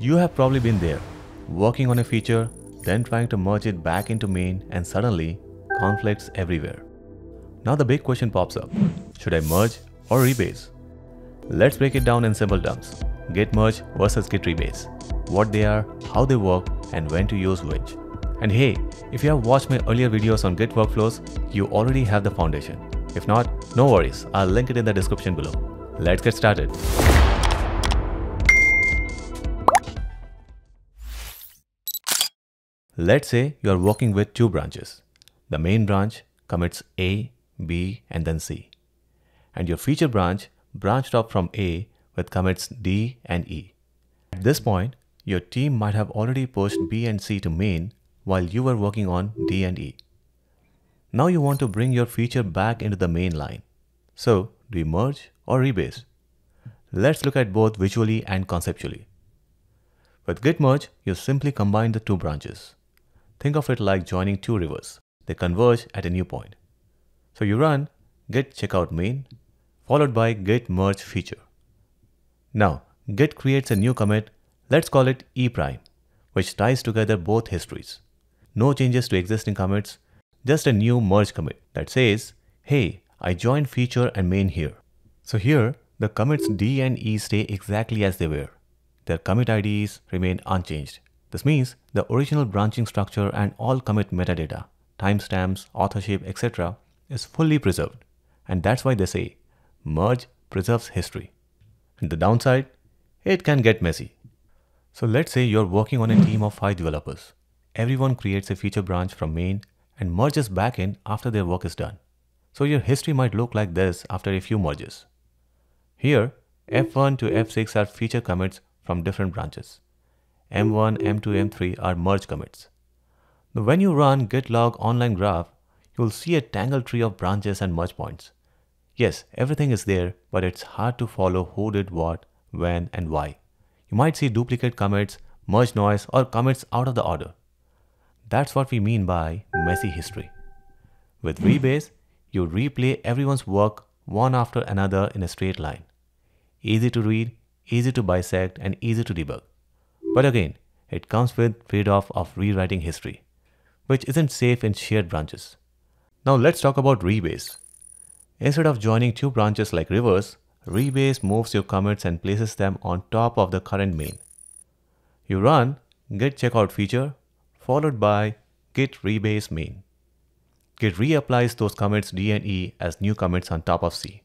You have probably been there, working on a feature, then trying to merge it back into main and suddenly conflicts everywhere. Now the big question pops up. Should I merge or rebase? Let's break it down in simple terms. Git merge versus Git rebase. What they are, how they work, and when to use which. And hey, if you have watched my earlier videos on Git workflows, you already have the foundation. If not, no worries, I'll link it in the description below. Let's get started. Let's say you are working with two branches. The main branch commits A, B, and then C. And your feature branch branched off from A with commits D and E. At this point, your team might have already pushed B and C to main while you were working on D and E. Now you want to bring your feature back into the main line. So, do you merge or rebase? Let's look at both visually and conceptually. With git merge, you simply combine the two branches. Think of it like joining two rivers. They converge at a new point. So you run git checkout main followed by git merge feature. Now, git creates a new commit, let's call it e prime, which ties together both histories. No changes to existing commits, just a new merge commit that says, hey, I joined feature and main here. So here, the commits D and E stay exactly as they were. Their commit IDs remain unchanged. This means the original branching structure and all commit metadata, timestamps, authorship, etc. is fully preserved. And that's why they say merge preserves history. And the downside, it can get messy. So let's say you're working on a team of five developers. Everyone creates a feature branch from main and merges back in after their work is done. So your history might look like this after a few merges. Here, F1 to F6 are feature commits from different branches. M1, M2, M3 are merge commits. Now when you run git log oneline graph, you will see a tangled tree of branches and merge points. Yes, everything is there, but it's hard to follow who did what, when, and why. You might see duplicate commits, merge noise, or commits out of the order. That's what we mean by messy history. With Rebase, you replay everyone's work one after another in a straight line. Easy to read, easy to bisect, and easy to debug. But again, it comes with trade-off of rewriting history, which isn't safe in shared branches. Now let's talk about Rebase. Instead of joining two branches like rivers, Rebase moves your commits and places them on top of the current main. You run git checkout feature followed by git rebase main. Git reapplies those commits D and E as new commits on top of C.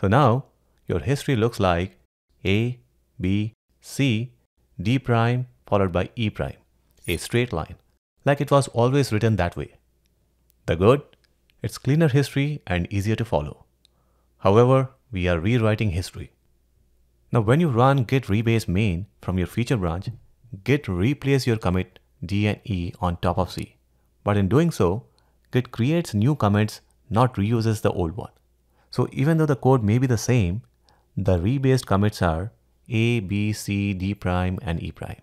So now your history looks like A, B, C, D prime followed by E prime, a straight line, like it was always written that way. The good? It's cleaner history and easier to follow. However, we are rewriting history. Now when you run git rebase main from your feature branch, git replaces your commit D and E on top of C. But in doing so, Git creates new commits, not reuses the old one. So even though the code may be the same, the rebased commits are A, B, C, D prime, and E prime.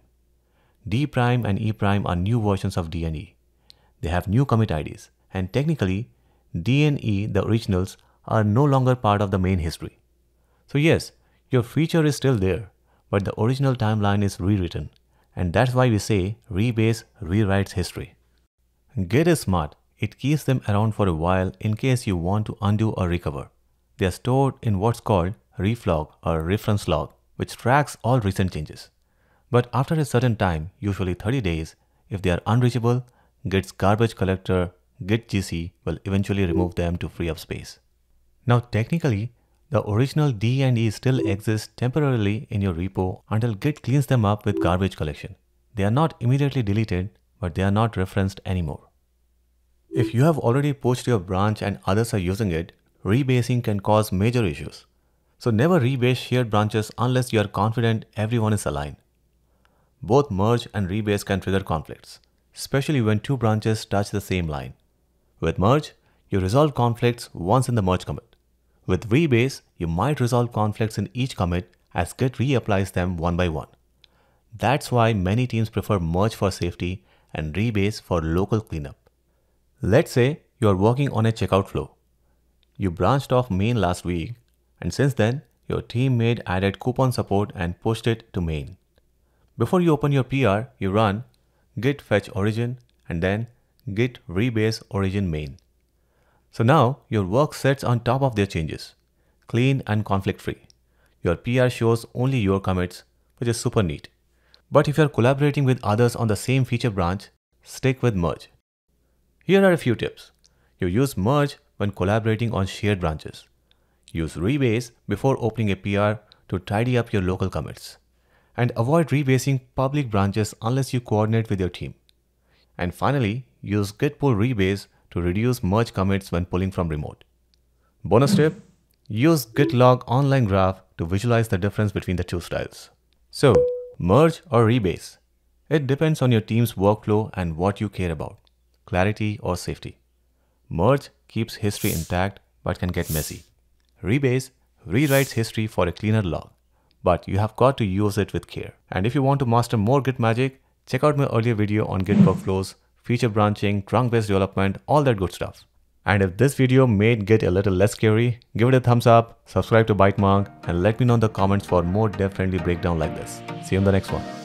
D prime and E prime are new versions of D and E. They have new commit IDs, and technically, D and E, the originals, are no longer part of the main history. So yes, your feature is still there, but the original timeline is rewritten and that's why we say rebase rewrites history. Git is smart. It keeps them around for a while in case you want to undo or recover. They are stored in what's called reflog or reference log, which tracks all recent changes. But after a certain time, usually 30 days, if they are unreachable, Git's garbage collector, Git GC, will eventually remove them to free up space. Now technically, the original D and E still exist temporarily in your repo until Git cleans them up with garbage collection. They are not immediately deleted, but they are not referenced anymore. If you have already pushed your branch and others are using it, rebasing can cause major issues. So never rebase shared branches unless you are confident everyone is aligned. Both merge and rebase can trigger conflicts, especially when two branches touch the same line. With merge, you resolve conflicts once in the merge commit. With rebase, you might resolve conflicts in each commit as Git reapplies them one by one. That's why many teams prefer merge for safety and rebase for local cleanup. Let's say you are working on a checkout flow. You branched off main last week, and since then, your teammate added coupon support and pushed it to main. Before you open your PR, you run git fetch origin and then git rebase origin main. So now your work sits on top of their changes, clean and conflict free. Your PR shows only your commits, which is super neat. But if you're collaborating with others on the same feature branch, stick with merge. Here are a few tips. You use merge when collaborating on shared branches. Use rebase before opening a PR to tidy up your local commits. And avoid rebasing public branches unless you coordinate with your team. And finally, use git pull rebase to reduce merge commits when pulling from remote. Bonus tip, use git log oneline graph to visualize the difference between the two styles. So, merge or rebase? It depends on your team's workflow and what you care about, clarity or safety. Merge keeps history intact but can get messy. Rebase rewrites history for a cleaner log, but you have got to use it with care. And if you want to master more Git magic, check out my earlier video on Git workflows, feature branching, trunk-based development, all that good stuff. And if this video made Git a little less scary, give it a thumbs up, subscribe to ByteMonk, and let me know in the comments for more dev-friendly breakdown like this. See you in the next one.